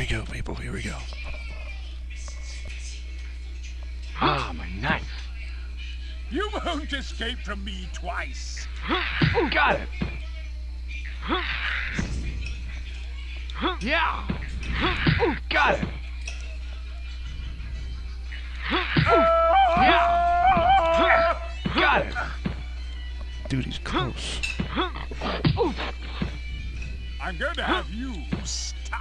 we go, people. Here we go. Ah, my knife. You won't escape from me twice. Got it. Yeah. Got it. Yeah. Got it. Dude, he's close. I'm going to have you stuffed.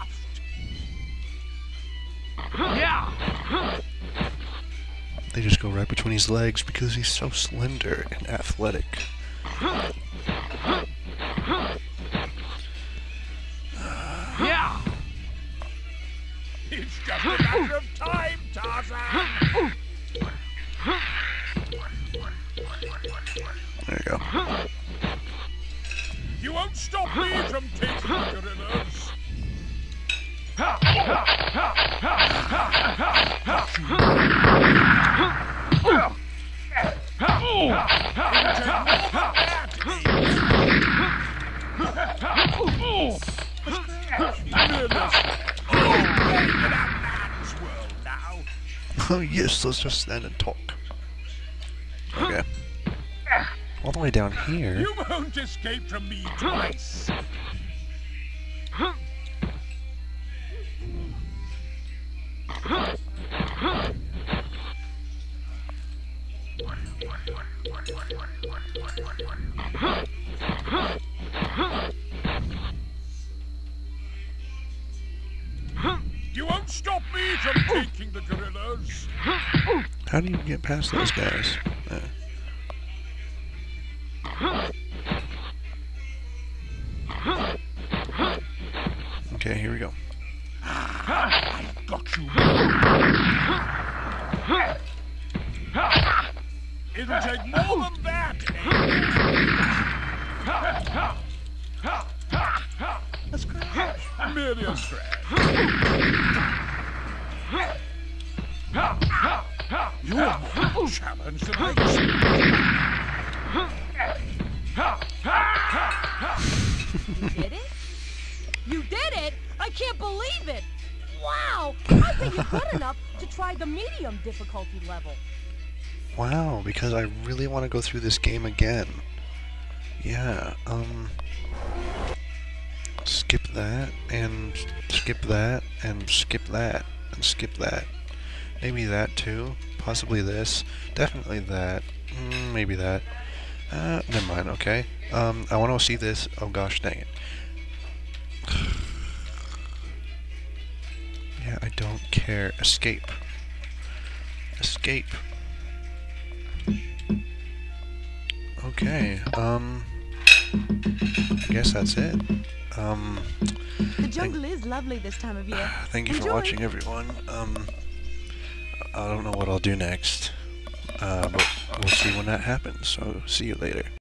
They just go right between his legs because he's so slender and athletic. Yeah. It's just a matter of time, Tarzan. There you go. You won't stop me from taking the gorillas. Oh yes, let's just stand and talk. Okay. All the way down here. You won't escape from me twice. From taking the gorillas. How do you get past those guys? Uh, Okay, here we go. Got you. It'll take more than that. A scratch. Merely a scratch. You're more challenged than I You did it? You did it? I can't believe it! Wow! I think you're good enough to try the medium difficulty level. Wow, because I really want to go through this game again. Yeah, um... Skip that, and skip that, and skip that, and skip that. Maybe that too. Possibly this. Definitely that. Mm, maybe that. Uh, never mind, okay. Um, I want to see this. Oh gosh, dang it. yeah, I don't care. Escape. Escape. Okay, um... I guess that's it. Um, The jungle is lovely this time of year. thank you for watching, everyone. Um, I don't know what I'll do next, uh, but we'll see when that happens, so see you later.